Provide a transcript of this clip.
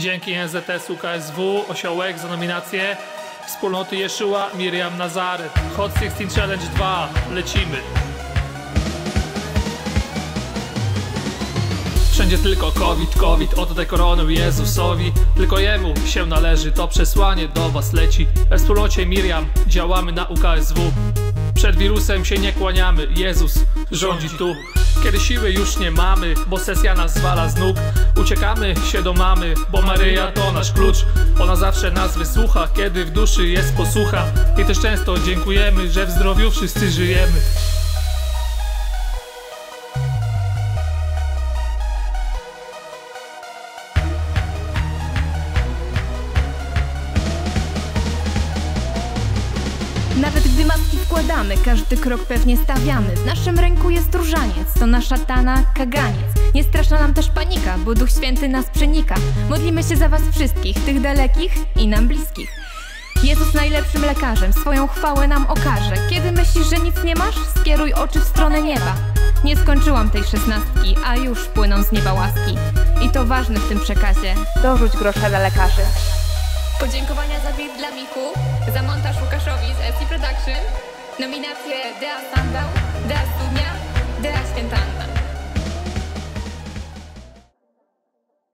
Dzięki NZS UKSW, Osiołek za nominację Wspólnoty Jeszua, Miriam Nazaret. Hot 16 Challenge 2. Lecimy. Wszędzie tylko COVID, COVID, oddaj koronę Jezusowi Tylko Jemu się należy, to przesłanie do was leci We wspólnocie Miriam działamy na UKSW Przed wirusem się nie kłaniamy, Jezus rządzi tu. Kiedy siły już nie mamy, bo sesja nas zwala z nóg. Uciekamy się do mamy, bo Maryja to nasz klucz. Ona zawsze nas wysłucha, kiedy w duszy jest posłucha I też często dziękujemy, że w zdrowiu wszyscy żyjemy Nawet gdy maski wkładamy, każdy krok pewnie stawiamy. W naszym ręku jest różaniec, to nasza tana kaganiec. Nie straszna nam też panika, bo Duch Święty nas przenika. Modlimy się za was wszystkich, tych dalekich i nam bliskich. Jezus najlepszym lekarzem, swoją chwałę nam okaże. Kiedy myślisz, że nic nie masz, skieruj oczy w stronę nieba. Nie skończyłam tej szesnastki, a już płyną z nieba łaski. I to ważne w tym przekazie. Dorzuć grosza dla lekarzy. Podziękowania za beat dla Michu, za montaż Łukaszowi z SC Production, nominacje Dea Sandał, Dea Świętanda.